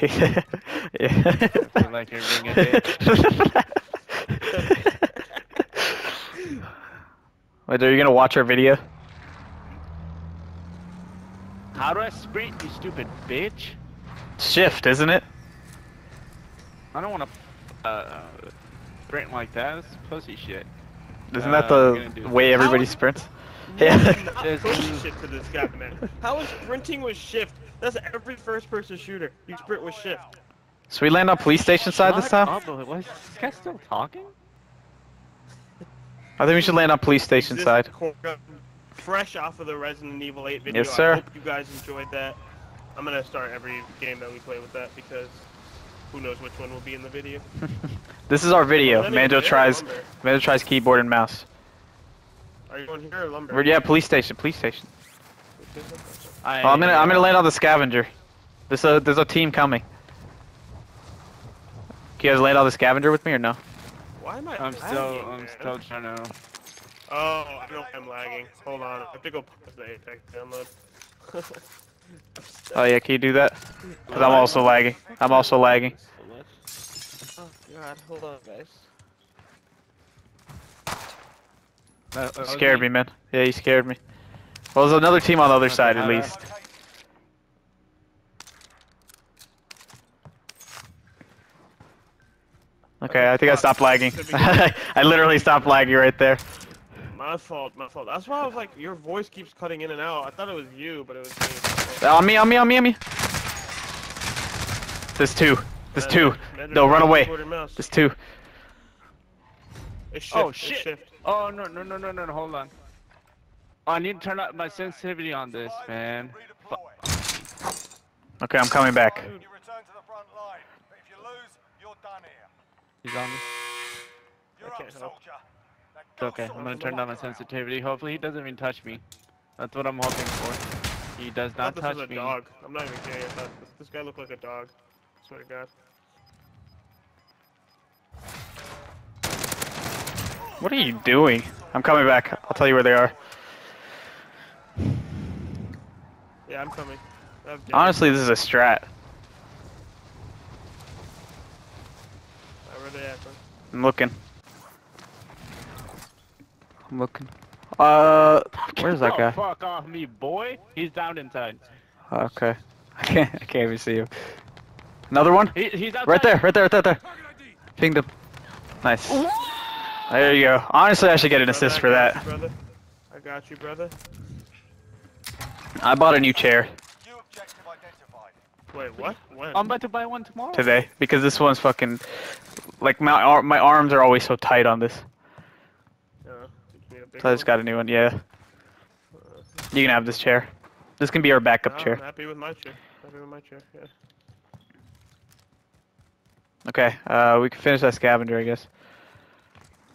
yeah. Like you're being a bitch. Wait, are you gonna watch our video? How do I sprint, you stupid bitch? Shift, isn't it? I don't want to uh, sprint like that. That's pussy shit. Isn't Uh, that the way everybody sprints? No, Yeah. not There's- pushing shit to this guy, man. How is sprinting with shift? That's every first-person shooter. You sprint with shift. So we land on police station side this Shut time? up, oh, but what, is this guy still talking? I think we should land on police station This side. Fresh off of the Resident Evil 8 video. Yes, sir. I hope you guys enjoyed that. I'm gonna start every game that we play with that because who knows which one will be in the video. This is our video. That Manjo tries lumber. Manjo tries keyboard and mouse. Are you going here or lumber? We're, yeah, police station, police station. I, Oh, I'm gonna I'm gonna land on the scavenger. There's a there's a team coming. Can you guys land on the scavenger with me or no? Why am I? I'm still, I'm man? still trying to. Oh, I know I'm lagging. Hold on, I have to go pause the Apex download. Oh yeah, can you do that? Cause I'm also lagging. I'm also lagging. Oh god, hold on, guys. Uh, uh, that, that Scared me, man. Yeah, he scared me. Well, there's another team on the other Okay, side at how do least. Okay, I think I stopped lagging. I literally stopped lagging right there. My fault, my fault. That's why I was like, your voice keeps cutting in and out. I thought it was you, but it was me. Uh, on me, on me, on me, on me. There's two. There's two. Manager, No, run away. keyboard and mouse. There's two. It's shift, Oh it's shit! shift. Oh no no no no no! no, Hold on. Oh, I need to turn up my sensitivity on this, man. Okay, I'm coming back. You return to the front line, but if you lose, you're done here. He's on me. You're I up, soldier. It's okay. I'm gonna turn down my sensitivity. Hopefully he doesn't even touch me. That's what I'm hoping for. He does not thought touch this was a me. dog. I'm not even kidding. This, this guy looked like a dog. swear to God. What are you doing? I'm coming back. I'll tell you where they are. Yeah, I'm coming. I have Honestly, this is a strat. Where they at, bro? I'm looking. I'm looking. Uh, where's that guy? fuck off me, boy. He's down inside. Okay. I can't. I can't even see him. Another one? He, he's outside. Right there. Right there. Right there. Right there. Pinged him. Nice. There you go. Honestly, I should get an Brother, assist for that. you, brother. I got you, brother. I bought a new chair New objective identified. Wait, what? When? I'm about to buy one tomorrow. today because this one's fucking like my ar- my arms are always so tight on this. Uh, you need a big So I just got a new one. Yeah. You can have this chair. This can be our backup No, chair. I'm happy with my chair. Happy with my chair. Yeah. Okay. Uh, we can finish that scavenger, I guess.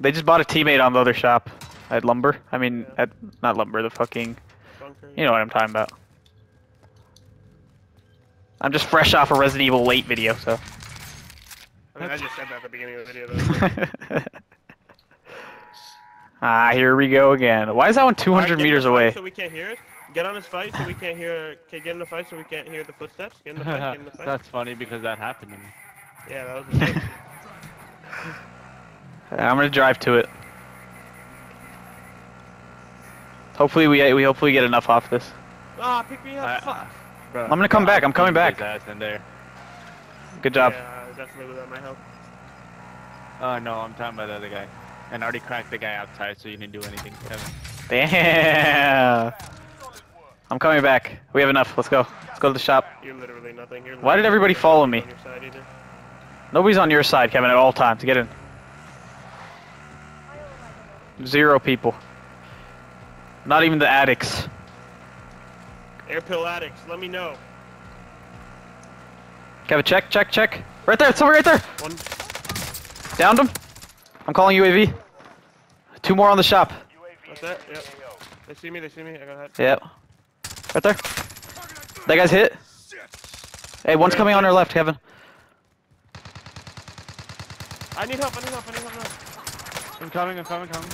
They just bought a teammate on the other shop at Lumber. I mean, Yeah. at not Lumber, the fucking. Bunker. You know what I'm talking about. I'm just fresh off a Resident Evil 8 video, so. I mean, I just said that at the beginning of the video. Though. ah, here we go again. Why is that one 200 Alright, get in meters away? So we can't hear it. Get on his fight so we can't hear. Okay, get in the fight so we can't hear the footsteps. Get in the fight. Get in the fight. That's funny because that happened to me. yeah, that was. A joke. I'm gonna drive to it. Hopefully we we hopefully get enough off this. Ah, pick me up. I- fuck. Bro, I'm gonna come back, I I'm coming back. ass in there. Good job. Yeah, definitely without my help. Oh no, I'm talking about the other guy. And I already cracked the guy outside, so you didn't do anything, Kevin. Damn. I'm coming back. We have enough. Let's go. Let's go to the shop. You're literally nothing. You're Why did everybody nothing follow on me? your side. Nobody's on your side, Kevin, at all times. Get in. Zero people. Not even the addicts. Air pill addicts, let me know. Kevin, check, check, check. Right there. Somebody right there. One. Downed him. I'm calling UAV. Two more on the shop. That's it, Yep. They see me. They see me. I got hit. Yep. Right there. That guy's hit. Hey, one's coming on our left, Kevin. I need help. I need help. I need help. now. I'm coming, I'm coming, coming.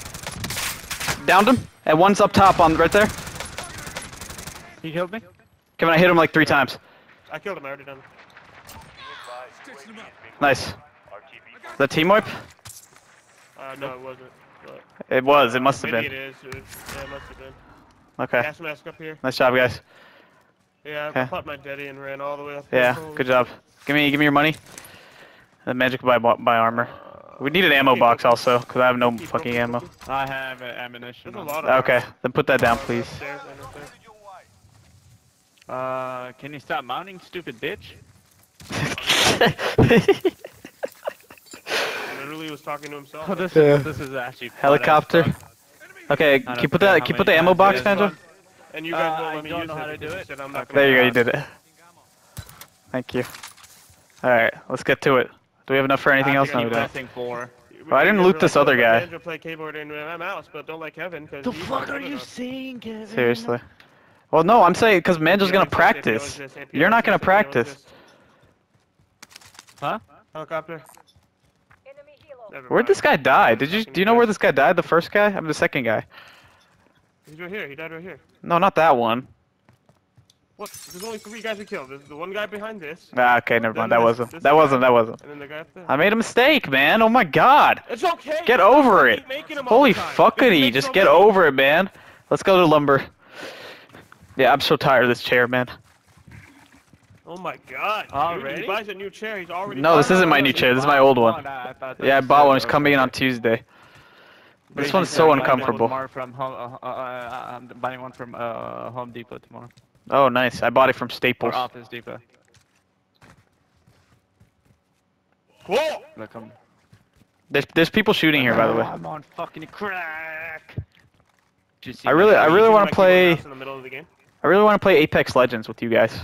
Downed him. And one's up top on right there. He killed me? Kevin, I hit him like three times. I killed him. I already done. Nice. Is that team wipe? Uh, no, it wasn't. But, It was. It must have maybe been. it is. It, yeah, it must have been. Okay. Gas mask up here. Nice job, guys. Yeah, I Okay. popped my daddy and ran all the way up. Yeah. Good job. Give me, give me your money. The magic buy buy armor. We need an ammo box also, cause I have no fucking ammo. I have uh, ammunition. A lot of Okay, then put that down, please. upstairs and up there. Your way. Uh, can you stop mounting, stupid bitch? Literally was talking to himself. Oh, this Yeah. is this is actually Helicopter. Okay, I can you put that? how Can you put the ammo box, it is. And you guys Uh, won't let me don't use know how to do it. said I'm not Okay. There you go. You did it. Thank you. All right, let's get to it. Do we have enough for anything I else? No, we don't. four. Well, I didn't loot guys this were other like, guy. Banjo play keyboard and uh, mouse, but don't like Kevin The fuck are you enough. saying, Kevin? Seriously. Well, no, I'm saying because Manjo's AP gonna owns this, AP owns practice. You're not gonna this, AP owns practice. Huh? Helicopter. Enemy helo. Never Where'd this guy die? Did you do you know where this guy died? The first guy? I'm the second guy. He's right here. He died right here. No, not that one. What? There's only three guys to kill. There's the one guy behind this, Ah, okay, never mind. That wasn't. That guy. wasn't. That wasn't. and then the guy up there. I made a mistake, man. Oh my god. It's okay. Get over keep it. making them all Holy the time. 'Cause you fuckity. Just get over it, man. Let's go to lumber. Yeah, I'm so tired of this chair, man. Oh my god. dude, Already? He buys a new chair. He's already. No, this isn't it. my new chair. This is my old one. I thought that Yeah, I bought one. It's coming in on Tuesday. This one's so uncomfortable. More from home, uh, uh, uh, I'm buying one from uh, Home Depot tomorrow. Oh, nice. I bought it from Or Staples. Office Depot. Cool. Look, I'm. There's there's people shooting here, by the way. I'm on fucking crack. Did you see I really- I really wanna play- mouse in the middle of the game. I really want to play Apex Legends with you guys.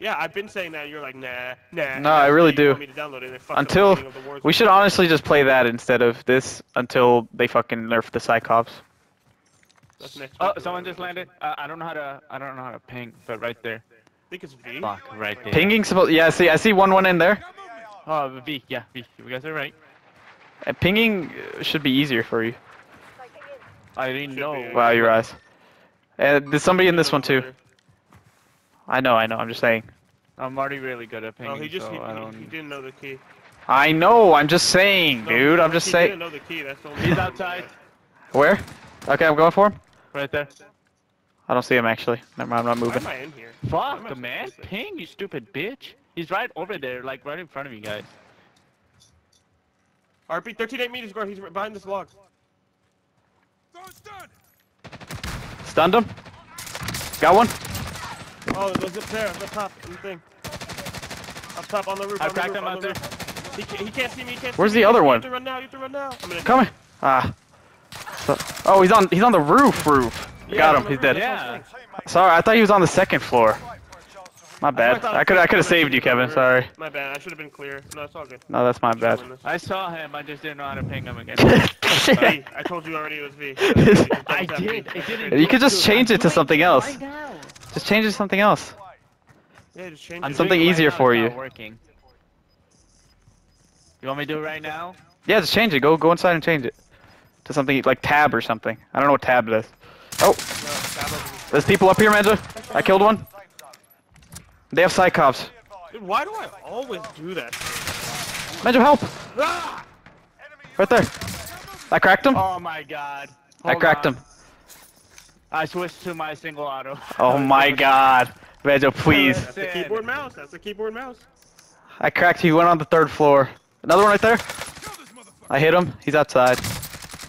Yeah, I've been saying that. You're like, nah, nah. No, I really do. want me to download it, and they fucked up the Until beginning of the Warzone. we should honestly just play that instead of this until they fucking nerf the Sykovs. That's next Oh, someone just landed. Uh, I don't know how to. I don't know how to ping, but right there. I think it's V. Fuck, right there. Pinging supposed. Yeah, I see. I see one one in there. Oh, V. Yeah, V. You guys are right. Uh, pinging uh, should be easier for you. I didn't Should know. be. Wow, your eyes. And there's somebody in this one too. I know, I know. I'm just saying. I'm already really good at pinging, Oh, he just so he, I don't. he didn't know the key. I know. I'm just saying, No, dude. I'm he just He didn't know the key. That's the only He's outside. Where? Okay, I'm going for him. Right there. I don't see him actually. Never mind. I'm not Why moving. am I in here? Why am I Fuck, so man. Ping, you stupid bitch. He's right over there, like right in front of you guys. RP 13 8 meters, guard. He's right behind this log. Stunned him. Got one. Oh, there's up there, up top, on the thing. Up top on the roof. I on the cracked him on out the there. He can't, he can't see me. He can't Where's see the me. other You one? have to run now. You have to run now. I'm gonna Coming. Ah. So- oh, he's on. He's on the roof. Roof. Yeah, Got him. He's dead. that's what I'm Yeah. Sorry, I thought he was on the second floor. My bad. thought I could. I could have saved you, Kevin. Sorry. My bad. I should have been clear. No, it's all good. No, that's my bad. I saw him, I just didn't know how to ping him again. V. I told you already it was V. I did. It didn't You could just change it to something else. right now. Just change it to something else. Yeah, just change I'm it. Something doing it right easier for you. Working. You want me to do it right now? Yeah, just change it. Go go inside and change it to something like tab or something. I don't know what tab does. Oh, No, tab over here. there's people up here, Manja. I killed one. They have Sykovs. Dude, why do I always do that? Manja, help! Ah! Right there. I cracked him. Oh my god. I cracked on. him. I switched to my single auto. Oh my god. Manja, please. That's the keyboard mouse. That's the keyboard mouse. I cracked. He went on the third floor. Another one right there. I hit him. He's outside.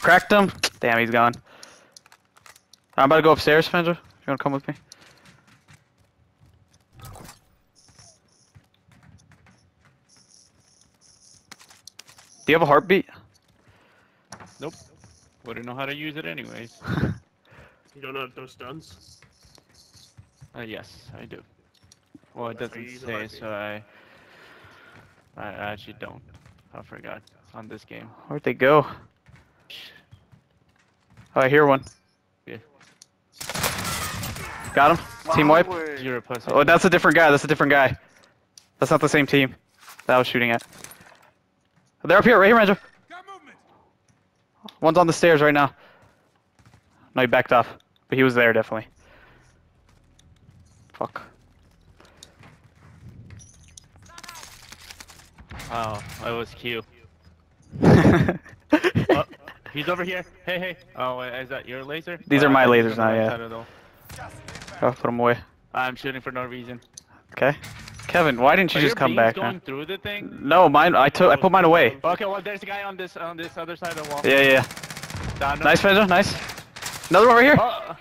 Cracked him. Damn, he's gone. I'm about to go upstairs, Manja. You wanna come with me? Do you have a heartbeat? Nope. Wouldn't know how to use it anyways. You don't know those stuns? Uh, yes, I do. Well, it That's doesn't say, so I... I actually don't. I forgot on this game. Where'd they go? Oh, I hear one. Yeah. Got him. Team wipe. You're a pussy. Oh, that's a different guy. That's a different guy. That's not the same team that I was shooting at. They're up here, right here, Ranger. One's on the stairs right now. No, he backed off, but he was there definitely. Fuck. Oh, it was Q. These he's over here. Hey, hey. Oh, wait, is that your laser? These Oh, are my I thought you lasers were now, on the yeah. side of the- I'll put them away. I'm shooting for no reason. Okay. Kevin, why didn't you Are just your come beams back, going man? through the thing? No, mine. I took. I put mine away. Okay, well, there's a guy on this on this other side of the wall. Yeah, yeah. Down. Nice, Benjo. Nice. Another one over here. Oh,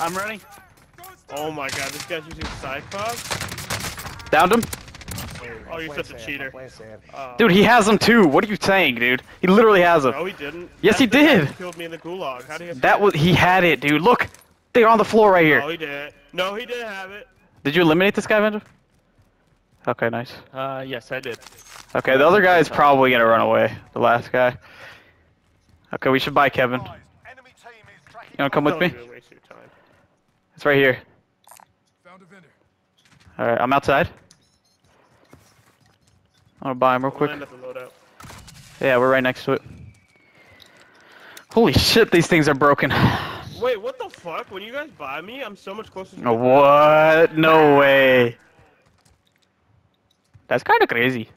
I'm running. Oh my god, this guy's using side Sykovs? Downed him. Oh, you're such a cheater. Uh, Dude, he has them too. What are you saying, dude? He literally has them. No, he didn't. Yes, he That's the did. who killed me in the gulag. How do you That was. He had it, dude. Look. They're on the floor right No, here. he didn't. No, he didn't have it. Did you eliminate this guy, Benjo? Okay, nice. Uh, yes, I did. Okay, the other guy is probably gonna run away. The last guy. Okay, we should buy Kevin. Guys, enemy team is tracking. You wanna come with me? even waste your time. It's right here. Found a vendor. All right, I'm outside. I'm gonna buy him real quick. land at the loadout. Yeah, we're right next to it. Holy shit, these things are broken. Wait, what the fuck? When you guys buy me, I'm so much closer to What? No way. That's kind of crazy.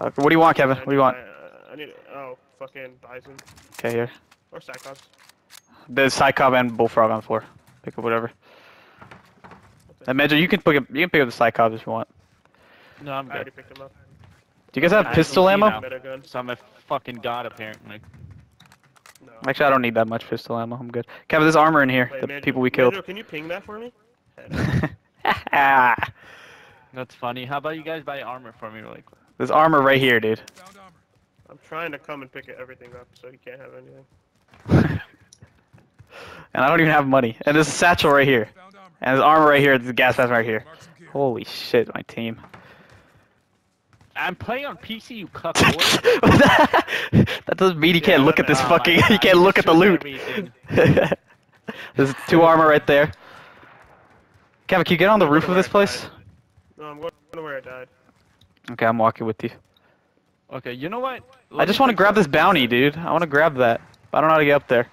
Uh, what do you want, Kevin? What do you want? I, I need. Oh, fucking Bison Okay, here. or Sykovs. There's Sykov and Bullfrog on the floor. Pick up whatever. And Major, you can pick up. You can pick up the Sykov if you want. No, I'm I already good. picked him up. Do you guys have I pistol ammo? now. Meta. So I'm a fucking god, apparently. No. Actually, I don't need that much pistol ammo. I'm good. Kevin, there's armor in here. Wait, the Manjo- people we killed. Manjo, can you ping that for me? That's funny. How about you guys buy armor for me really quick? there's armor right here, dude. I'm trying to come and pick everything up, so you can't have anything. and I don't even have money. And there's a satchel right here. And there's armor right here. There's a gas mask right here. Mark some gear. Holy shit, my team. I'm playing on PC, you cuck. What? that doesn't mean you can't Yeah, look at this fucking. God, You can't look at the loot. There's two armor right there. Kevin, can you get on the roof of this place? No, I'm going to where I died. Okay, I'm walking with you. Okay, you know what? I just want to grab this bounty, dude. I want to grab that. I don't know how to get up there.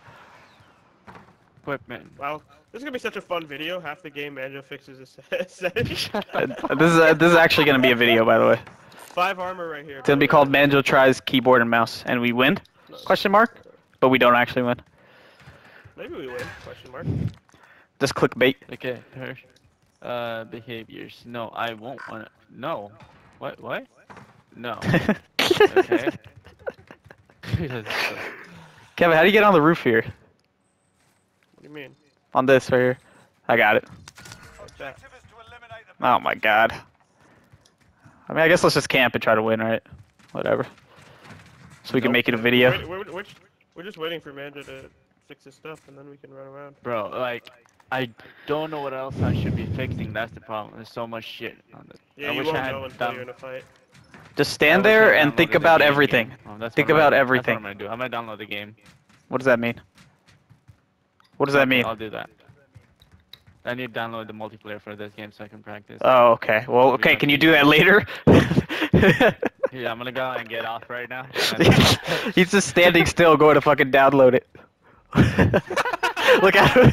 equipment. Wow, this is gonna be such a fun video. Half the game, Manjo fixes his settings. This is uh, this is actually gonna be a video, by the way. Five armor right here. It's gonna be called Manjo tries keyboard and mouse, and we win? Question mark. But we don't actually win. Maybe we win? Question mark. Just clickbait. Okay, her uh behaviors. No, I won't want to. No. What? What? No. Okay. Kevin, how do you get on the roof here? What do you mean? On this right here. I got it. What's? Objective is to eliminate the Oh my god. I mean, I guess let's just camp and try to win, right? Whatever. So we can make it a video. We're, we're, we're, we're just waiting for Manjo to fix his stuff, and then we can run around. Bro, like, I don't know what else I should be fixing. That's the problem. There's so much shit on this. Yeah, I you wish won't I had know until done. you're in a fight. Just stand there and think about game everything. game. Oh, that's Think what I'm about everything. That's what I'm gonna do. I'm gonna download the game. What does that mean? What does that mean? I'll do that. I need to download the multiplayer for this game so I can practice. Oh, okay. Well, okay. Can you do that later? yeah, I'm gonna go and get off right now. He's just standing still, going to fucking download it. Look at him.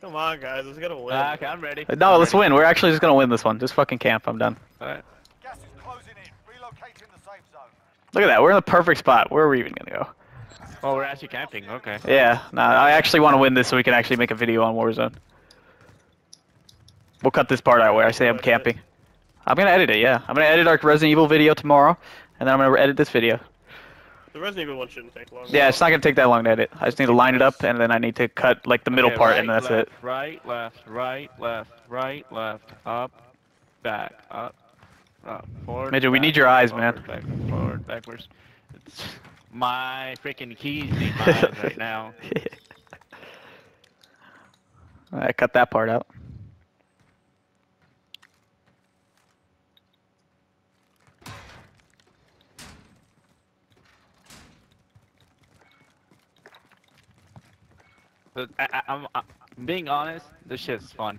Come on, guys, let's get a win. Ah, okay, I'm ready. no, I'm let's ready. win. We're actually just gonna win this one. Just fucking camp. I'm done. Alright. gas is closing in. Relocating the safe zone. Look at that. We're in the perfect spot. Where are we even gonna go? Oh, we're actually camping. Okay. Yeah. Nah, I actually want to win this so we can actually make a video on Warzone. We'll cut this part out where I say I'm camping. I'm gonna edit it. Yeah. I'm gonna edit our Resident Evil video tomorrow, and then I'm gonna edit this video. The Resident Evil one shouldn't take long. Yeah, it's not gonna take that long to edit. I just need to line it up, and then I need to cut like the middle Okay, part, right, and that's left, it. Right, left, right, left, right, left, up, back, up, up, forward. Major, we back, need your eyes, forward, man. Back, forward, backwards. It's my freaking keys need my eyes right now. I cut that part out. But I, I'm being honest. This shit's fun.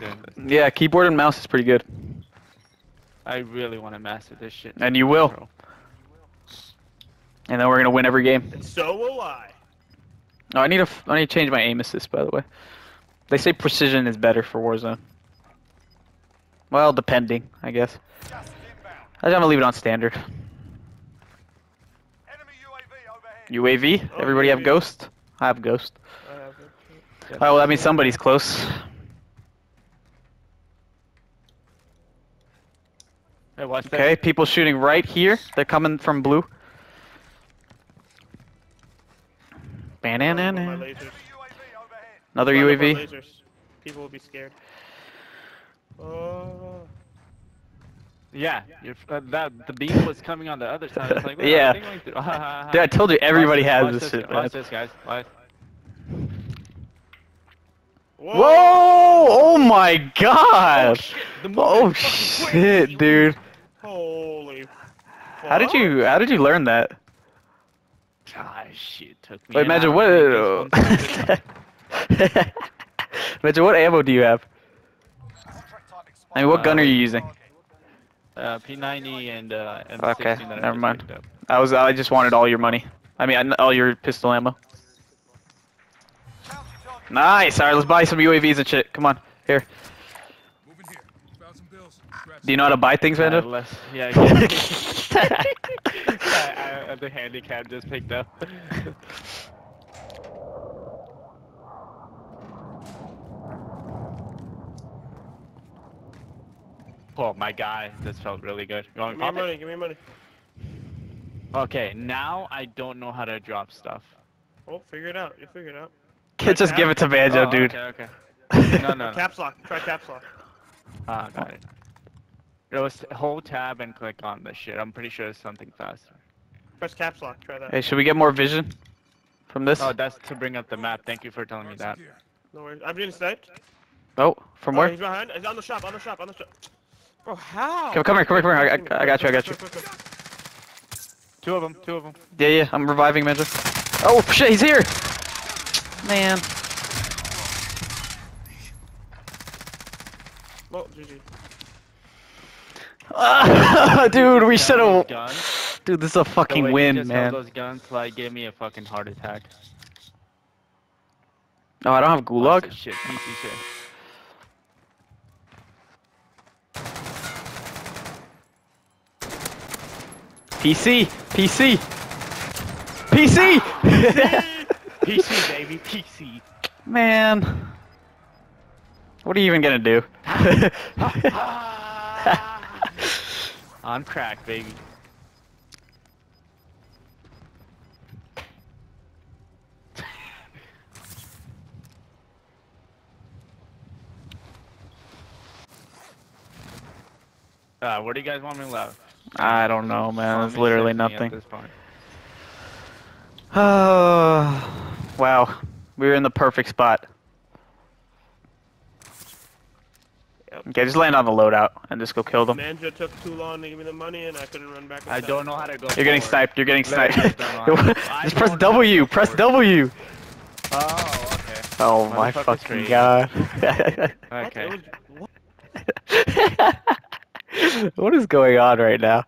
This. Yeah, keyboard and mouse is pretty good. I really want to master this shit. And you will. Bro. And then we're gonna win every game. And so will I. Oh, I need to. I need to change my aim assist, by the way. They say precision is better for Warzone. Well, depending, I guess. Gas is. I'm gonna leave it on standard. Enemy UAV overhead. UAV? Oh, Everybody have UAV. Ghost? I have Ghost. I have it. Oh, well, that means somebody's close. Hey, watch that. Okay, people shooting right here. They're coming from blue. My Banana. lasers. Enemy UAV overhead. Another Line up our UAV. People will be scared. Oh. Yeah, you're, uh, that the beam was coming on the other side. It's like, Yeah. yeah. Going through. Dude, I told you everybody Watch has watch this shit, man. Watch this, guys. Watch. Whoa! Whoa! Oh my god! Oh movement fucking shit, dude. Holy. How did you how did you learn that? Shit took me. Wait, imagine what to make this one Imagine what ammo do you have? Contract type expired. I mean what gun are you using? Uh, P90 and uh, M16 Okay, that I never just mind. I was I just wanted all your money. I mean all your pistol ammo. Nice. All right, let's buy some UAVs and shit. Come on, here. Here. Found some bills. Scratch Do you know how to buy things, Uh, Vando? less, yeah, I, I, I, the handicap just picked up. oh my god, this felt really good. You want Give me me pop money. Give me money. Okay, now I don't know how to drop stuff. Oh, figure it out. You figure it out. Can't just give it to Banjo, Oh, dude. Okay, okay. No, no, no. Caps lock. Try caps lock. Ah, got it. It was hold tab and click on the shit. I'm pretty sure it's something faster. Press caps lock. Try that. Hey, should we get more vision from this? Oh, that's to bring up the map. Thank you for telling me that. No worries. I'm getting sniped. Oh, from Oh, where? he's behind. He's on the shop. On the shop. On the shop. Bro, how? Come, come here, come here, come here. I, I, I got you, I got you. Two of them. Two of them. Yeah, yeah, I'm reviving Banjo. Oh shit, he's here! Man. Oh, GG. Dude, we should Those have. Dude, this is a The fucking way he win, just held man. Those guns like gave me a fucking heart attack. Oh, I don't have gulag. this Shit, PC shit. PC, PC, PC. PC baby, PC. man, what are you even gonna do? I'm cracked, baby. Uh, what do you guys want me left? I don't know, man. Farming It's literally serves at nothing. Oh, wow. We were in the perfect spot. Okay, just land on the loadout and just go kill them. Manja took too long to give me the money, and I couldn't run back. I don't know how to go. You're getting forward. sniped. You're getting Literally sniped. just don't know how- I just press don't know how to W. Press forward. W. Oh, okay. Oh my Motherfucker's fucking crazy. god. What? Okay. What is going on right now?